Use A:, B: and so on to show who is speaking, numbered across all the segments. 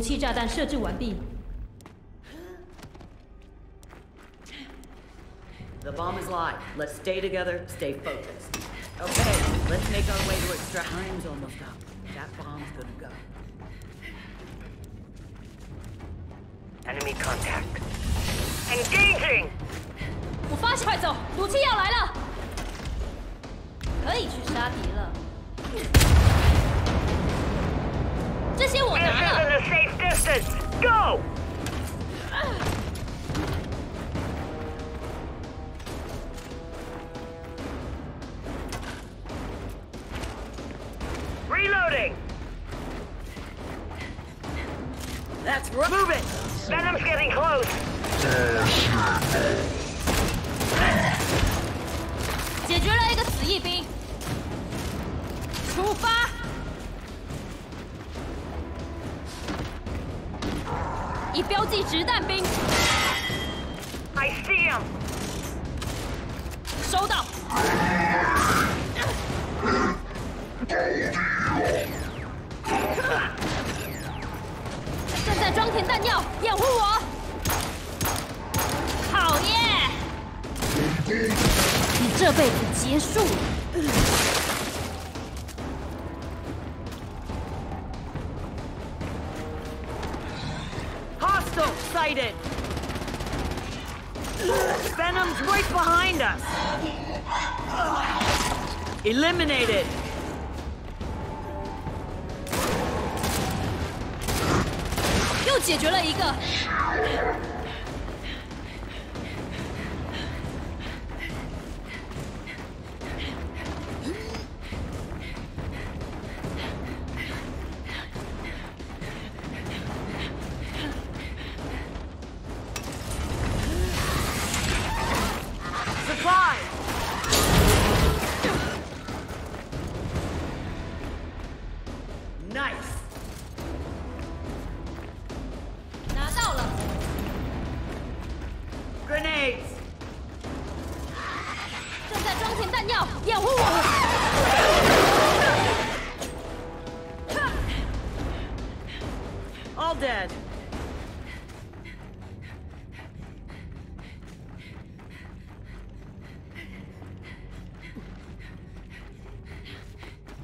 A: 毒气炸弹设置完毕。
B: The bomb is live. Let's stay together, stay focused. Okay, let's make our way to extract. Time's almost up. That bomb's gonna go.
C: Enemy contact. Engaging!
A: 我发现，快走，毒气要来了，可以去杀敌了。这些我拿了。出发！已标记掷弹兵
C: ，I see him!
A: 收到。正在装填弹药，掩护我。讨厌！你这辈子结束了。
B: Eliminated，
A: 又解决了一个。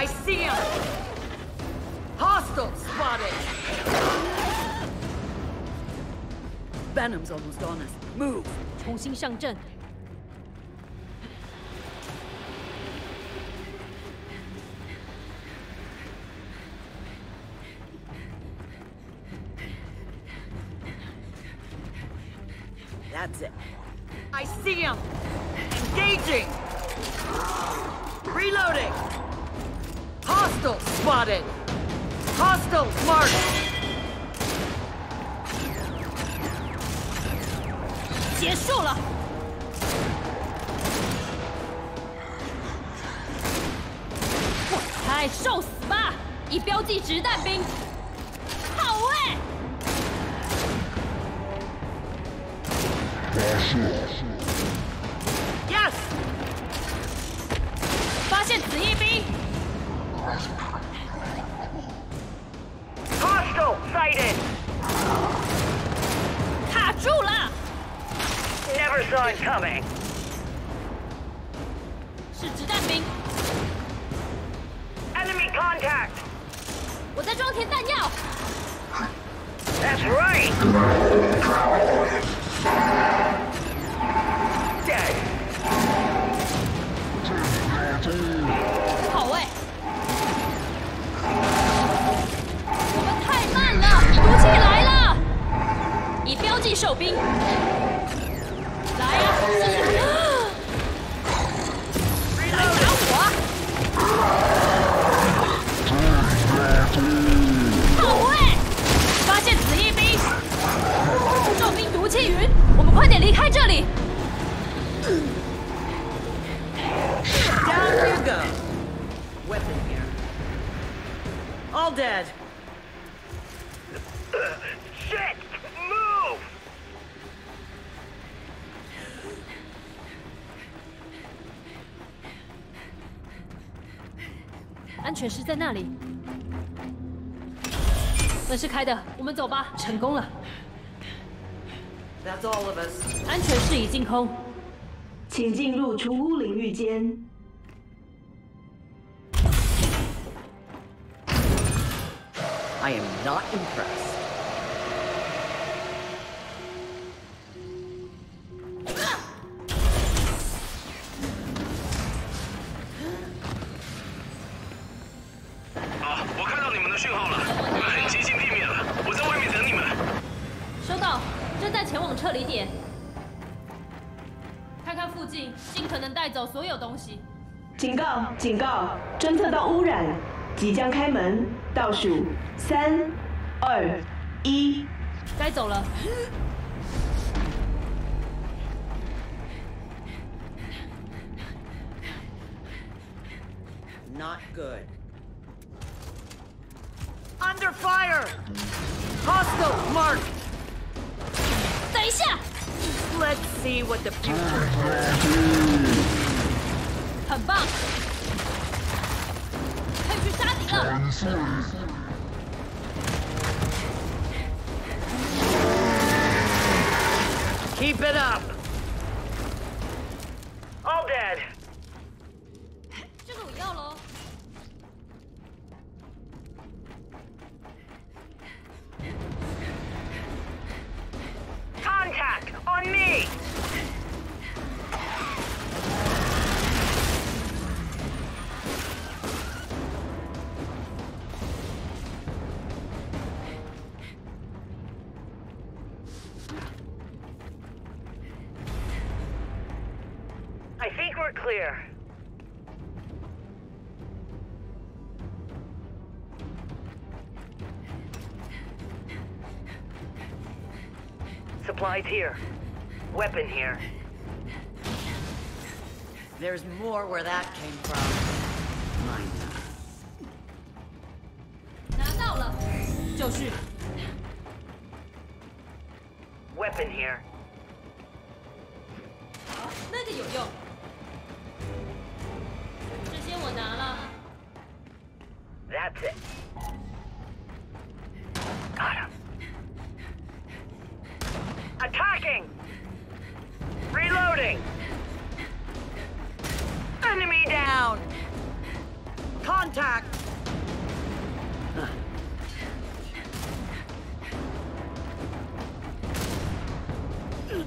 B: I see him. Hostile spotted. Venom's almost on us. Move.
A: 重新上阵。
B: That's it. I see him. Engaging. Reloading. Hostile spotted. Hostile marked.
A: 结束了。我猜受死吧！已标记掷弹兵。好哎
B: ！Yes.
C: Never saw it coming!
A: 是掷弹兵。
C: Enemy contact!
A: 我在装填弹药，
C: That's right!
A: 安全室在那里。门是开的，我们走吧。成功了
B: ，That's all of us.
A: 安全室已净空。
D: 请进入储物领域间。
B: I am not impressed.
E: 讯号了，你们很接近地面了，我在外面等你们。
A: 收到，正在前往撤离点。看看附近，尽可能带走所有东西。
D: 警告！警告！侦测到污染，即将开门。倒数三、二、一。
A: 该走了。
B: Not good. Under fire! Hostile mark!
A: 等一下，
B: Let's see what the future holds.
A: 很棒，可以去杀敌了。
B: Keep it up!
C: Supplies here. Weapon here.
B: There's more where that came from. Mine.
A: 拿到了，就是。
C: Weapon here.
A: 那个有用。这些我拿了。
C: That's it.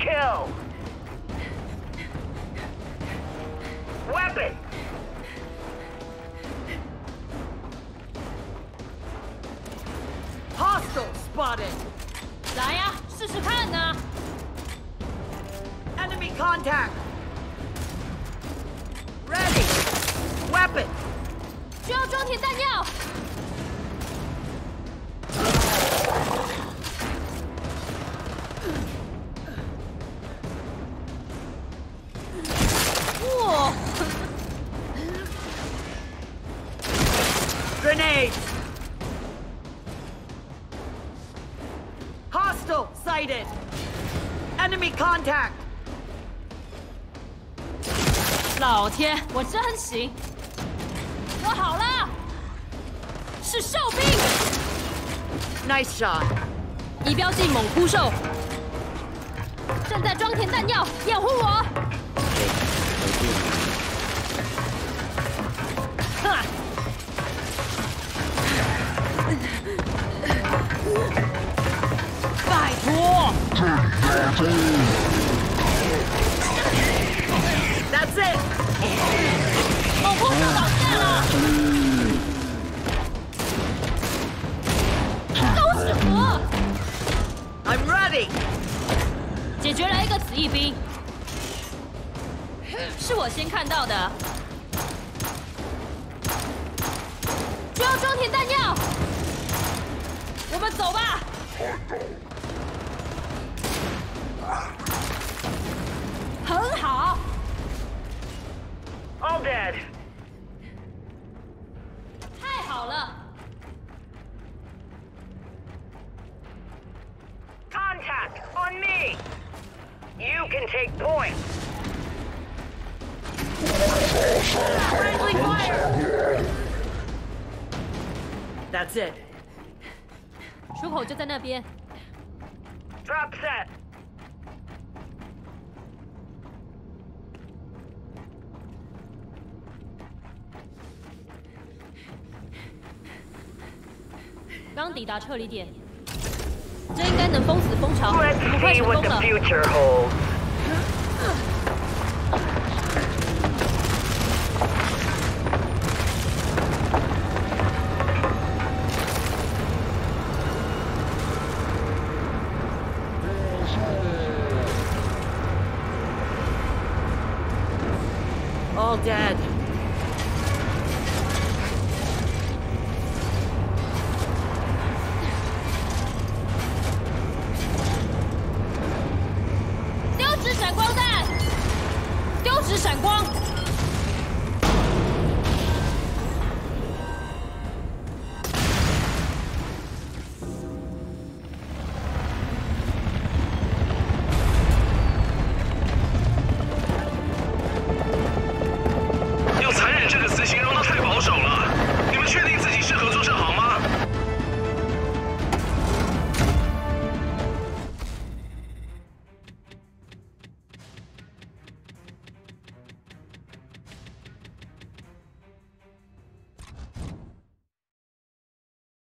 C: kill! Weapon!
B: Hostile spotted!
A: 来呀，试试看呢。
B: Enemy contact! Ready! Weapon!
A: 需要装填弹药。 老天，我真行。我好了，是兽兵
B: ，Nice shot.
A: 仪标记猛扑兽。正在装填弹药，掩护我。
B: 哈！拜托！That's it！
A: 解决了一个死役兵，是我先看到的。需要装填弹药，我们走吧。很好
C: ，All dead. You can take point.
B: Friendly fire! That's it.
A: 出口就在那边。
C: Drop set.
A: 刚抵达撤离点，这应该能封死蜂巢。我
C: Let's
A: 们快
C: see
A: 成
C: what
A: 功
C: the
A: 了。
C: future holds.
A: Ugh.